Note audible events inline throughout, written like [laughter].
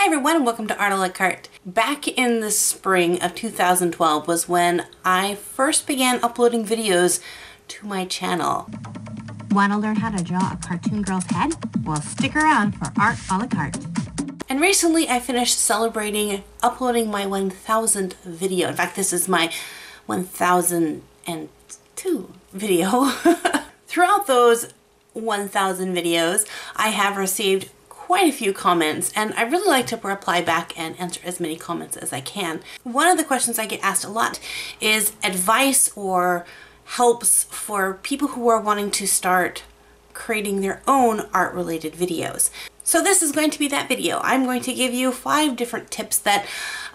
Hi everyone and welcome to Art a la carte. Back in the spring of 2012 was when I first began uploading videos to my channel. Want to learn how to draw a cartoon girl's head? Well, stick around for Art a la carte. And recently I finished celebrating uploading my 1000th video. In fact, this is my 1002 video. [laughs] Throughout those 1000 videos, I have received quite a few comments and I really like to reply back and answer as many comments as I can. One of the questions I get asked a lot is advice or helps for people who are wanting to start creating their own art related videos. So this is going to be that video. I'm going to give you five different tips that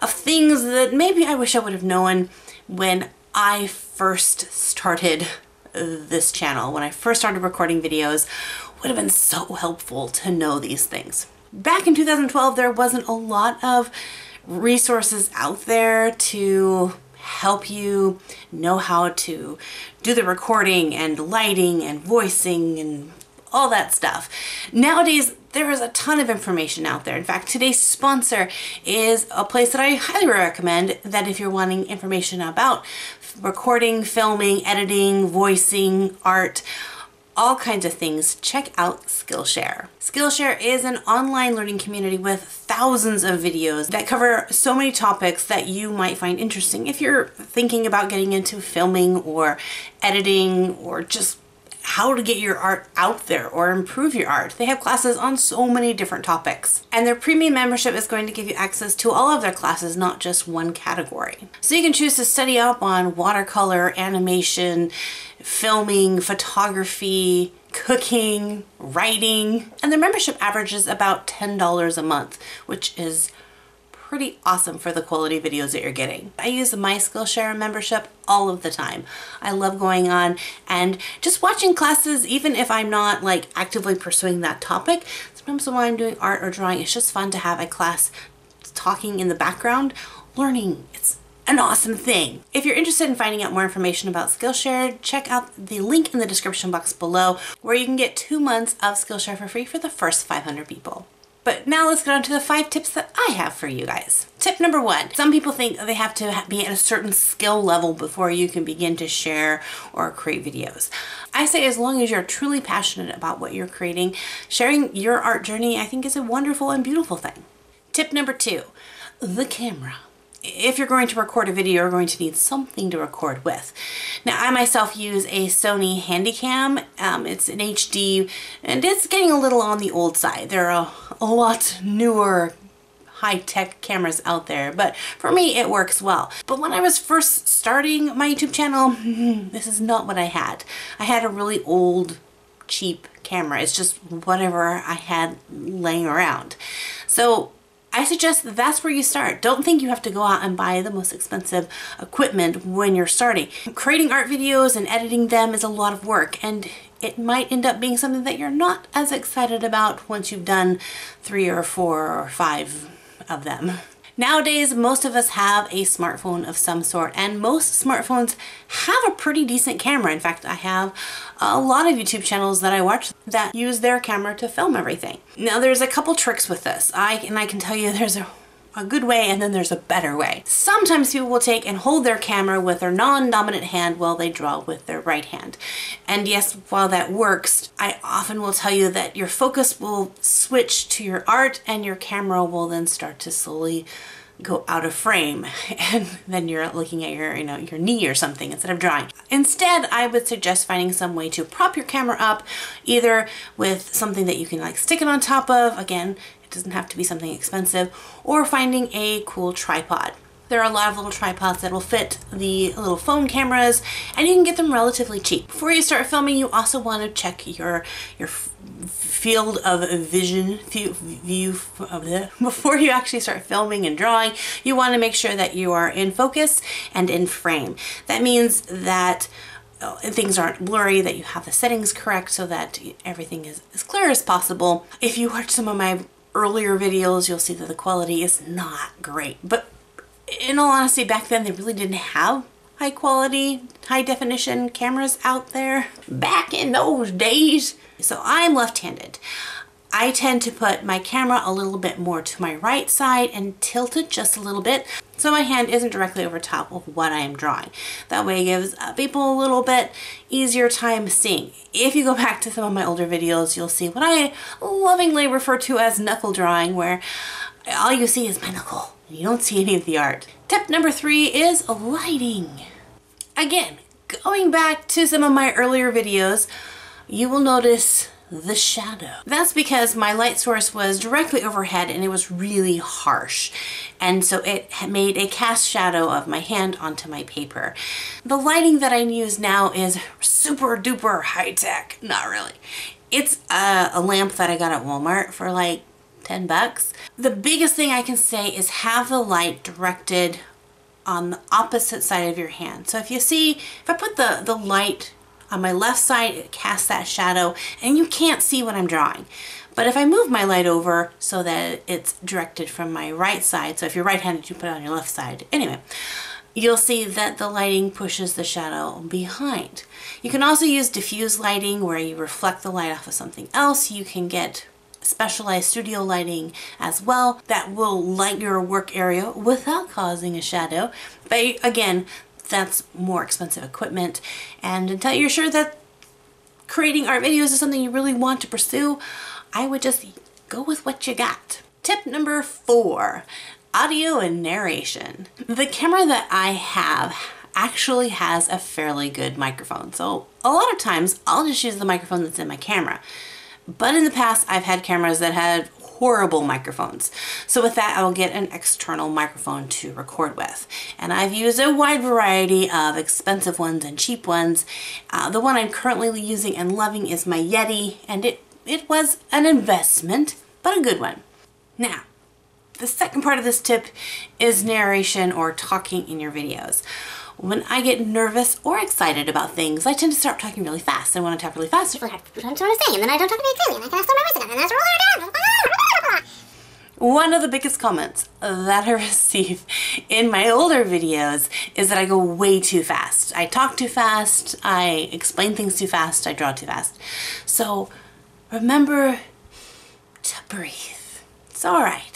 of things that maybe I wish I would have known when I first started this channel, when I first started recording videos, would have been so helpful to know these things. Back in 2012, there wasn't a lot of resources out there to help you know how to do the recording and lighting and voicing and all that stuff. Nowadays, there is a ton of information out there. In fact, today's sponsor is a place that I highly recommend that if you're wanting information about recording, filming, editing, voicing, art, all kinds of things, check out Skillshare. Skillshare is an online learning community with thousands of videos that cover so many topics that you might find interesting if you're thinking about getting into filming or editing or just how to get your art out there or improve your art. They have classes on so many different topics. And their premium membership is going to give you access to all of their classes, not just one category. So you can choose to study up on watercolor, animation, filming, photography, cooking, writing, and their membership averages about $10 a month, which is pretty awesome for the quality videos that you're getting. I use my Skillshare membership all of the time. I love going on and just watching classes even if I'm not like actively pursuing that topic. Sometimes when I'm doing art or drawing, it's just fun to have a class talking in the background, learning. It's an awesome thing. If you're interested in finding out more information about Skillshare, check out the link in the description box below where you can get two months of Skillshare for free for the first 500 people. But now let's get on to the five tips that I have for you guys. Tip number one, some people think they have to be at a certain skill level before you can begin to share or create videos. I say as long as you're truly passionate about what you're creating, sharing your art journey I think is a wonderful and beautiful thing. Tip number two, the camera if you're going to record a video, you're going to need something to record with. Now, I myself use a Sony Handycam. Um, it's an HD, and it's getting a little on the old side. There are a, a lot newer high-tech cameras out there, but for me it works well. But when I was first starting my YouTube channel, [laughs] this is not what I had. I had a really old, cheap camera. It's just whatever I had laying around. So I suggest that that's where you start. Don't think you have to go out and buy the most expensive equipment when you're starting. Creating art videos and editing them is a lot of work and it might end up being something that you're not as excited about once you've done three or four or five of them. Nowadays, most of us have a smartphone of some sort and most smartphones have a pretty decent camera. In fact, I have a lot of YouTube channels that I watch that use their camera to film everything. Now there's a couple tricks with this. I And I can tell you [laughs] there's a a good way and then there's a better way. Sometimes people will take and hold their camera with their non-dominant hand while they draw with their right hand. And yes, while that works, I often will tell you that your focus will switch to your art and your camera will then start to slowly go out of frame [laughs] and then you're looking at your you know your knee or something instead of drawing. Instead I would suggest finding some way to prop your camera up either with something that you can like stick it on top of again it doesn't have to be something expensive or finding a cool tripod. There are a lot of little tripods that will fit the little phone cameras and you can get them relatively cheap. Before you start filming, you also want to check your your field of vision view, view of it. [laughs] Before you actually start filming and drawing, you want to make sure that you are in focus and in frame. That means that uh, things aren't blurry, that you have the settings correct so that everything is as clear as possible. If you watch some of my earlier videos, you'll see that the quality is not great. But in all honesty, back then they really didn't have high quality, high definition cameras out there back in those days. So I'm left-handed. I tend to put my camera a little bit more to my right side and tilt it just a little bit so my hand isn't directly over top of what I am drawing. That way it gives people a little bit easier time seeing. If you go [laughs] back to some of my older videos, you'll see what I lovingly refer to as knuckle drawing where all you see is my knuckle. You don't see any of the art. Tip number three is lighting. Again, going back to some of my earlier videos, you will notice the shadow. That's because my light source was directly overhead and it was really harsh. And so it made a cast shadow of my hand onto my paper. The lighting that I use now is super duper high tech. Not really. It's a, a lamp that I got at Walmart for like 10 bucks. The biggest thing I can say is have the light directed on the opposite side of your hand. So if you see, if I put the, the light on my left side, it casts that shadow and you can't see what I'm drawing. But if I move my light over so that it's directed from my right side, so if you're right-handed, you put it on your left side. Anyway, you'll see that the lighting pushes the shadow behind. You can also use diffuse lighting where you reflect the light off of something else. You can get specialized studio lighting as well that will light your work area without causing a shadow. But again, that's more expensive equipment. And until you're sure that creating art videos is something you really want to pursue, I would just go with what you got. Tip number four, audio and narration. The camera that I have actually has a fairly good microphone. So a lot of times I'll just use the microphone that's in my camera. But in the past, I've had cameras that had horrible microphones. So with that, I will get an external microphone to record with. And I've used a wide variety of expensive ones and cheap ones. Uh, the one I'm currently using and loving is my Yeti, and it, it was an investment, but a good one. Now, the second part of this tip is narration or talking in your videos. When I get nervous or excited about things, I tend to start talking really fast. And when I talk really fast, I forget what I'm trying to say, and then I don't talk very clearly, and I of slow my voice down, and that's. One of the biggest comments that I [laughs] receive in my older videos is that I go way too fast. I talk too fast, I explain things too fast, I draw too fast. So remember to breathe. It's all right.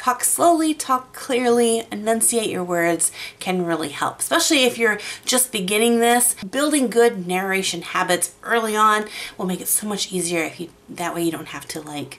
Talk slowly, talk clearly, enunciate your words can really help, especially if you're just beginning this. Building good narration habits early on will make it so much easier if you, that way you don't have to like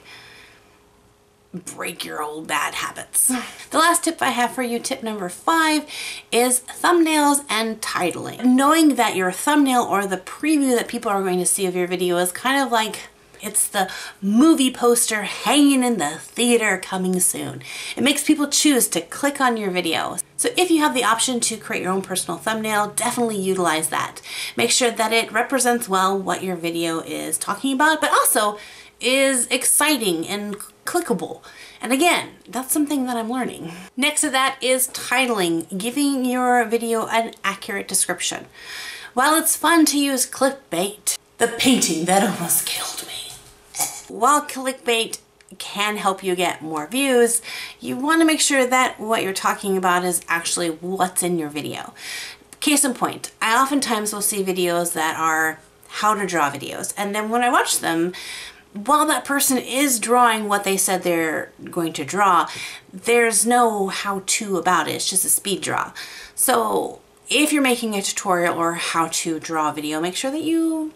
break your old bad habits. [sighs] The last tip I have for you, tip number five, is thumbnails and titling. Knowing that your thumbnail or the preview that people are going to see of your video is kind of like it's the movie poster hanging in the theater coming soon. It makes people choose to click on your video. So if you have the option to create your own personal thumbnail, definitely utilize that. Make sure that it represents well what your video is talking about, but also is exciting and clickable. And again, that's something that I'm learning. Next to that is titling, giving your video an accurate description. While it's fun to use clickbait, the painting that almost. While clickbait can help you get more views, you want to make sure that what you're talking about is actually what's in your video. Case in point, I oftentimes will see videos that are how to draw videos, and then when I watch them, while that person is drawing what they said they're going to draw, there's no how-to about it. It's just a speed draw. So if you're making a tutorial or how to draw video, make sure that you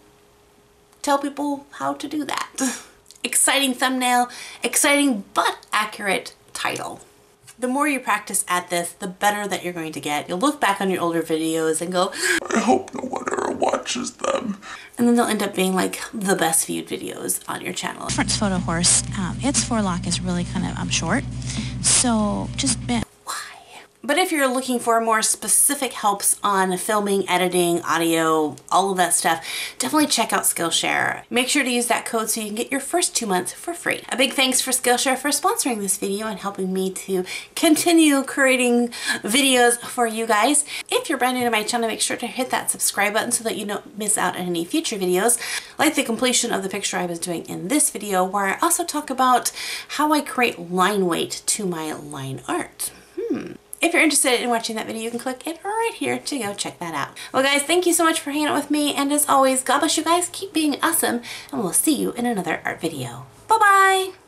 tell people how to do that. [laughs] exciting thumbnail, exciting but accurate title. The more you practice at this, the better that you're going to get. You'll look back on your older videos and go, [gasps] I hope no one ever watches them. And then they'll end up being like the best viewed videos on your channel. Fronts Photo Horse, um, its forelock is really kind of um, short. So just bend but if you're looking for more specific helps on filming, editing, audio, all of that stuff, definitely check out Skillshare. Make sure to use that code so you can get your first two months for free. A big thanks for Skillshare for sponsoring this video and helping me to continue creating videos for you guys. If you're brand new to my channel, make sure to hit that subscribe button so that you don't miss out on any future videos, like the completion of the picture I was doing in this video, where I also talk about how I create line weight to my line art. If you're interested in watching that video, you can click it right here to go check that out. Well guys, thank you so much for hanging out with me, and as always, God bless you guys, keep being awesome, and we'll see you in another art video. Bye-bye!